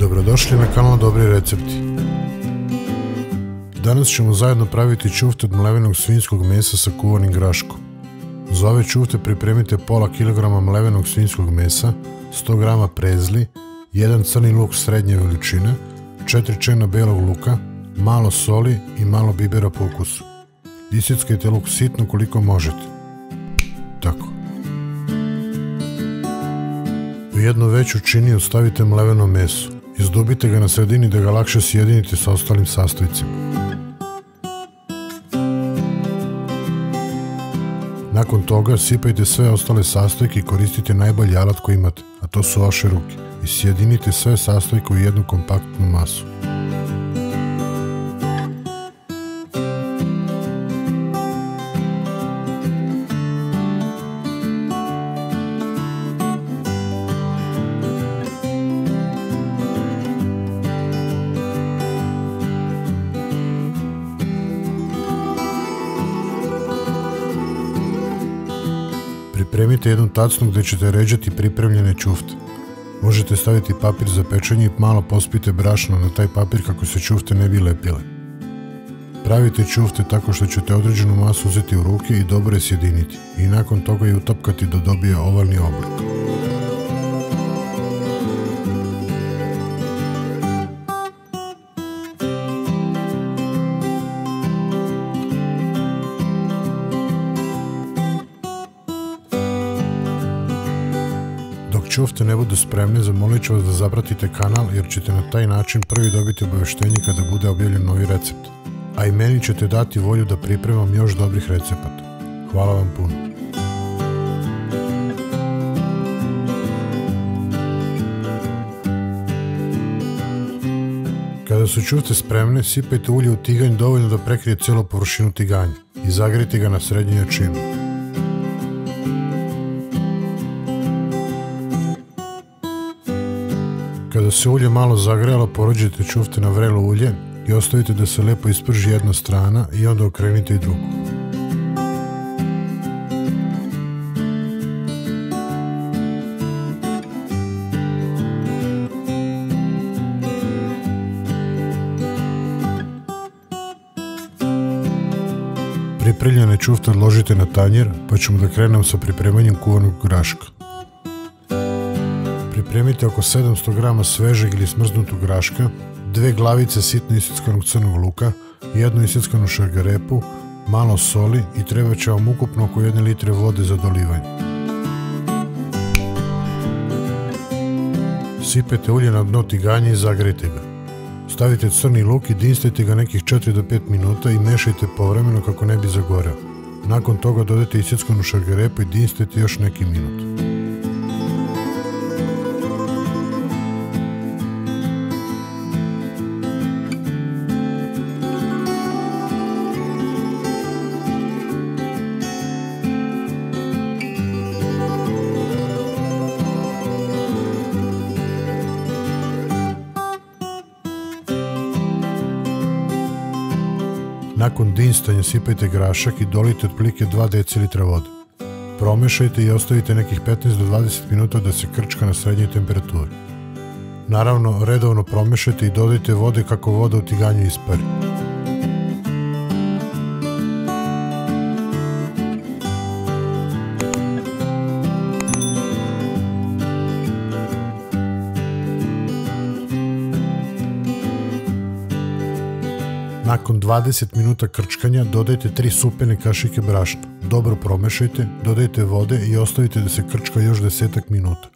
Dobrodošli na kanal Dobri recepti. Danas ćemo zajedno praviti čufte od mlevenog svinjskog mesa sa kuvanim graškom. Za ove čufte pripremite pola kilograma mlevenog svinjskog mesa, 100 grama prezli, jedan crni luk srednje veličine, 4 čena belog luka, malo soli i malo bibera po ukusu. Isjeckajte luk sitno koliko možete. Tako. U jednu veću činiju stavite mleveno meso. Izdubite ga na sredini da ga lakše sjedinite sa ostalim sastojcima. Nakon toga sipajte sve ostale sastojke i koristite najbolji alat koji imate, a to su vaše ruke. I sjedinite sve sastojke u jednu kompaktnu masu. Pripremite jednu tacnu gdje ćete ređati pripremljene čufte. Možete staviti papir za pečenje i malo pospite brašno na taj papir kako se čufte ne bi lepile. Pravite čufte tako što ćete određenu masu uzeti u ruke i dobro je sjediniti i nakon toga je utopkati da dobije ovalni oblik. Čufte ne budu spremne, zamolit ću vas da zapratite kanal jer ćete na taj način prvi dobiti obaveštenje kada bude objavljen novi recept. A i meni ćete dati volju da pripremam još dobrih recepata. Hvala vam puno. Kada su čufte spremne, sipajte ulje u tiganj dovoljno da prekrije cijelu površinu tiganja i zagrite ga na srednji jačinu. Kada se ulje malo zagrejalo, porođite čufte na vrelo ulje i ostavite da se lepo isprži jedna strana i onda okrenite i drugu. Pripremljene čufte odložite na tanjer pa ćemo da krenemo sa pripremanjem kuvanog graška. Pripremite oko 700 g svežeg ili smrznutog graška, dve glavice sitno isjeckanog crnog luka, jednu isjeckanu šargarepu, malo soli i treba će vam ukupno oko 1 litre vode za dolivanje. Sipete ulje na dno tiganje i zagrejte ga. Stavite crni luk i dinstajte ga nekih 4 do 5 minuta i mešajte povremeno kako ne bi zagoreo. Nakon toga dodajte isjeckanu šargarepu i dinstajte još neki minut. Nakon dinstanja sipajte grašak i dolite otprilike 2 dl vode. Promešajte i ostavite nekih 15 do 20 minuta da se krčka na srednjoj temperaturi. Naravno, redovno promešajte i dodajte vode kako voda u tiganju ispari. Nakon 20 minuta krčkanja dodajte 3 supene kašike brašna. Dobro promešajte, dodajte vode i ostavite da se krčka još desetak minuta.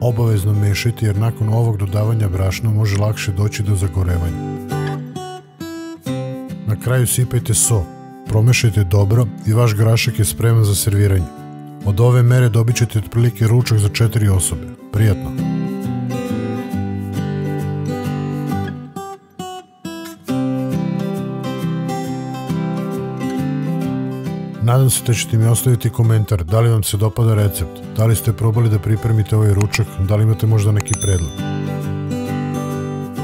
Obavezno mešajte jer nakon ovog dodavanja brašna može lakše doći do zagorevanja. Na kraju sipajte so, promešajte dobro i vaš grašak je spreman za serviranje. Od ove mere dobit ćete otprilike ručak za 4 osobe. Prijatno! Nadam se da ćete mi ostaviti komentar da li vam se dopada recept, da li ste probali da pripremite ovaj ručak, da li imate možda neki predlog.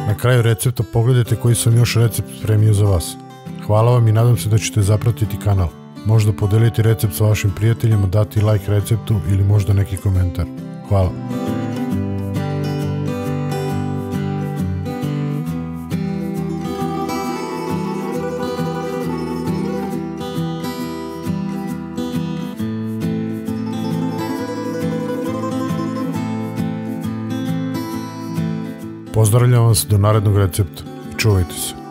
Na kraju recepta pogledajte koji sam još recept spremio za vas. Hvala vam i nadam se da ćete zapratiti kanal. Možda podeliti recept sa vašim prijateljima, dati like receptu ili možda neki komentar. Hvala. Pozdravljam vas do narednog recepta. Čuvajte se.